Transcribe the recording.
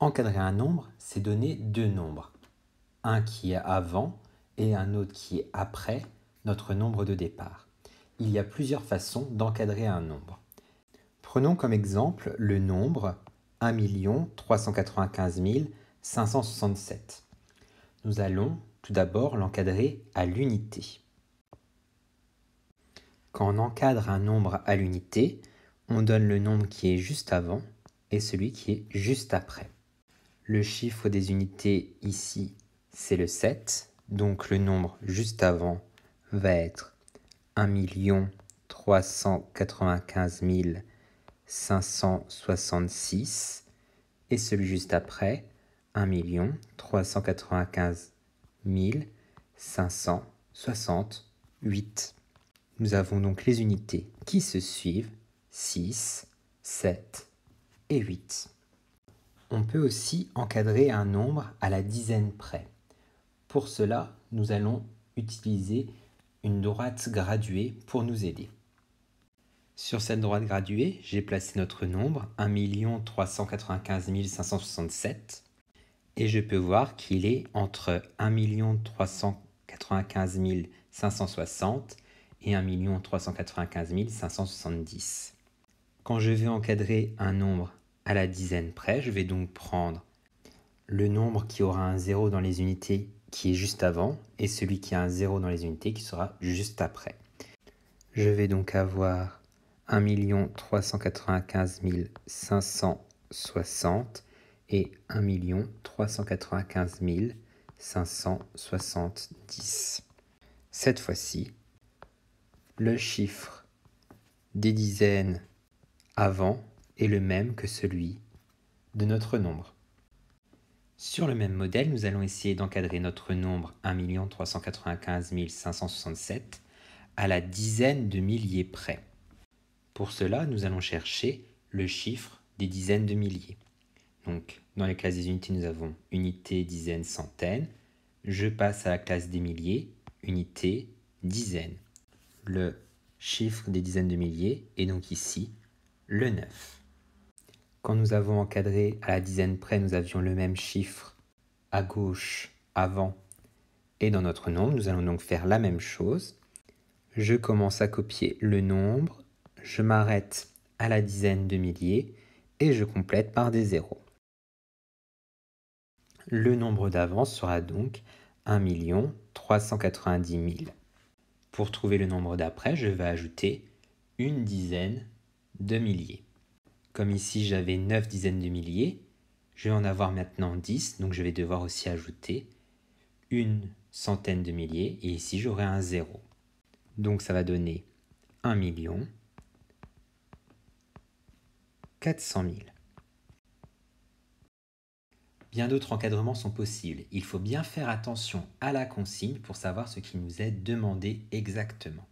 Encadrer un nombre, c'est donner deux nombres. Un qui est avant et un autre qui est après notre nombre de départ. Il y a plusieurs façons d'encadrer un nombre. Prenons comme exemple le nombre 1 395 567. Nous allons tout d'abord l'encadrer à l'unité. Quand on encadre un nombre à l'unité, on donne le nombre qui est juste avant et celui qui est juste après. Le chiffre des unités ici, c'est le 7, donc le nombre juste avant va être 1 395 566 et celui juste après 1 395 568. Nous avons donc les unités qui se suivent 6, 7 et 8. On peut aussi encadrer un nombre à la dizaine près. Pour cela, nous allons utiliser une droite graduée pour nous aider. Sur cette droite graduée, j'ai placé notre nombre 1 395 567 et je peux voir qu'il est entre 1 395 560 et 1 395 570. Quand je vais encadrer un nombre à la dizaine près, je vais donc prendre le nombre qui aura un 0 dans les unités qui est juste avant et celui qui a un 0 dans les unités qui sera juste après. Je vais donc avoir 1 395 560 et 1 395 570. Cette fois-ci, le chiffre des dizaines avant est le même que celui de notre nombre. Sur le même modèle, nous allons essayer d'encadrer notre nombre 1 395 567 à la dizaine de milliers près. Pour cela, nous allons chercher le chiffre des dizaines de milliers. Donc, dans les classes des unités, nous avons unité, dizaine, centaine. Je passe à la classe des milliers, unité, dizaine. Le chiffre des dizaines de milliers est donc ici le 9. Quand nous avons encadré à la dizaine près, nous avions le même chiffre à gauche, avant et dans notre nombre. Nous allons donc faire la même chose. Je commence à copier le nombre, je m'arrête à la dizaine de milliers et je complète par des zéros. Le nombre d'avant sera donc 1 390 000. Pour trouver le nombre d'après, je vais ajouter une dizaine de milliers. Comme ici j'avais 9 dizaines de milliers, je vais en avoir maintenant 10, donc je vais devoir aussi ajouter une centaine de milliers, et ici j'aurai un 0. Donc ça va donner 1 million 400 000. Bien d'autres encadrements sont possibles. Il faut bien faire attention à la consigne pour savoir ce qui nous est demandé exactement.